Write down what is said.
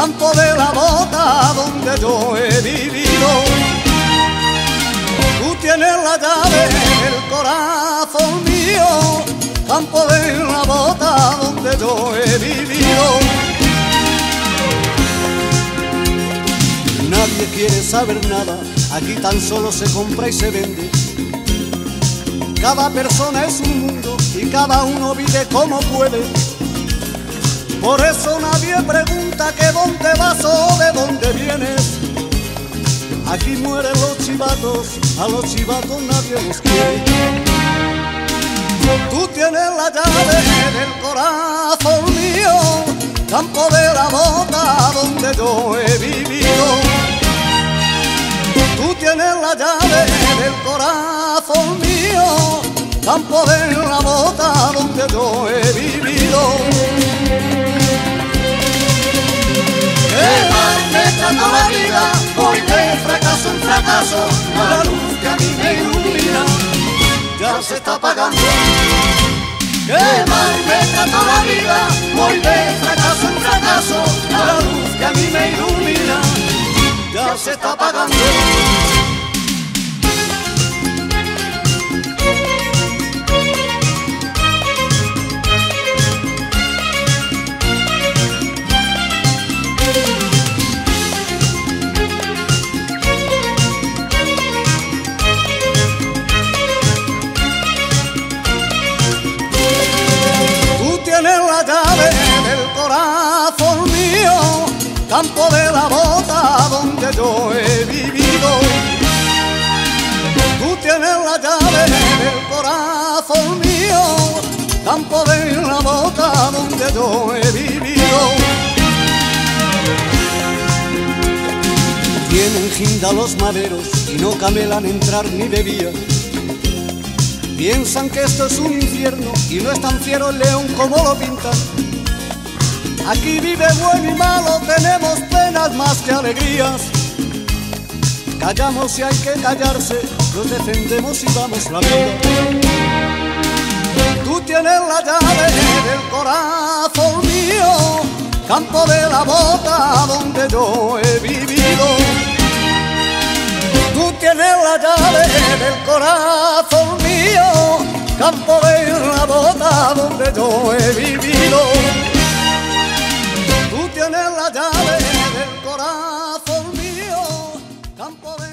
campo de la bota donde yo he vivido. Tú tienes la llave del corazón mío, campo de la bota donde yo he vivido. Nadie quiere saber nada, aquí tan solo se compra y se vende. Cada persona es un mundo y cada uno vive como puede. Por eso nadie pregunta que dónde vas o de dónde vienes. Aquí mueren los chivatos, a los chivatos nadie los quiere. Tú tienes la llave del corazón mío, campo de la bota donde yo he vivido. Tú tienes la llave del corazón mío, campo de la bota donde yo he vivido. Trata la vida, voy de fracaso en fracaso, la luz que a mí me ilumina ya se está apagando. Qué mal me trata la vida, voy de fracaso en fracaso, la luz que a mí me ilumina ya se está apagando. Campo de la bota donde yo he vivido. Tú tienes la llave del corazón mío, campo de la bota donde yo he vivido. Tienen ginda los maderos y no camelan entrar ni bebían. Piensan que esto es un infierno y no es tan fiero el león como lo pintan. Aquí vive bueno y malo, tenemos penas más que alegrías. Callamos si hay que callarse, los defendemos y vamos la vida. Tú tienes la llave del corazón mío, campo de la bota donde yo he vivido. Tú tienes la llave del corazón mío, campo de la